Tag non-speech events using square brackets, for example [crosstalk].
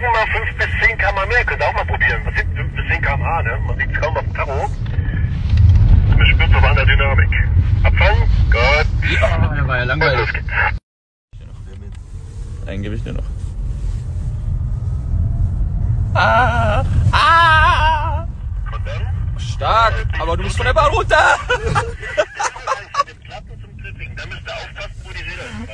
mal 5 bis 10 km mehr. Könnt ihr auch mal probieren. Das sind 5 bis 10 km/h, ne? Man sieht es kaum auf dem Tacho. Man spürt so an der Dynamik. Abfangen? Gott. Ja, der war ja langweilig. Einen gebe ich dir noch. Ah, ah, Und dann? stark, aber du musst von der Bahn runter. [laughs] mit dem Platten zum Tripping. Da müsst ihr aufpassen, wo die Räder sind.